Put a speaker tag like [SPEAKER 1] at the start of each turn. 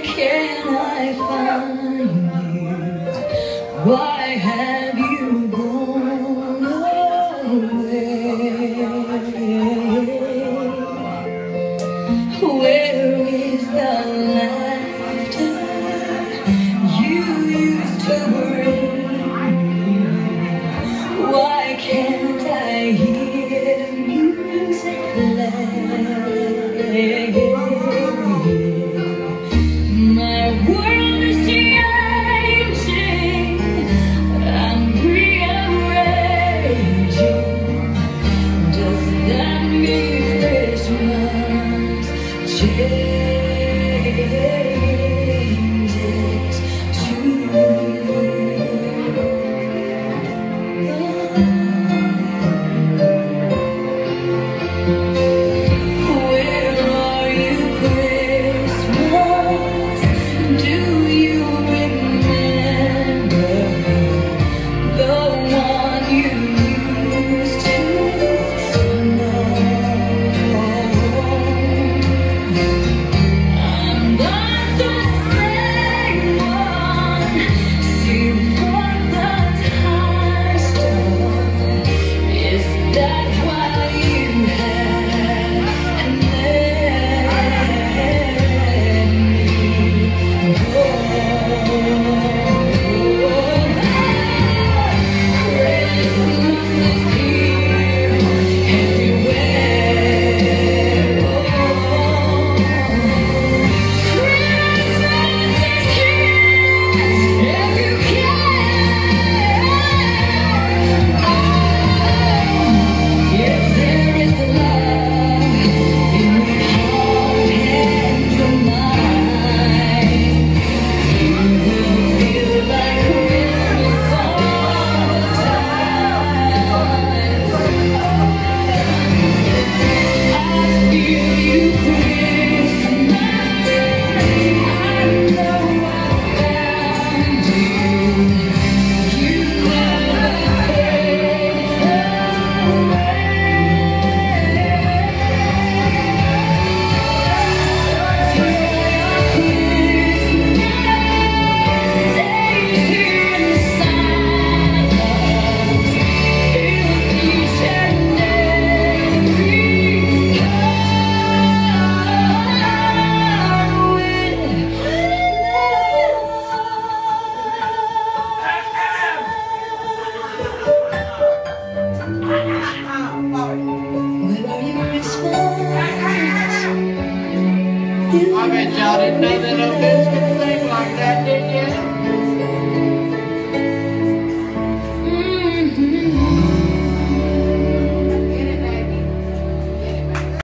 [SPEAKER 1] Where can I find you? Why have you gone away? Where is the laughter you used to bring? Why can't I hear music play? Changes
[SPEAKER 2] I bet y'all didn't know that old bitch could sing like that, did you?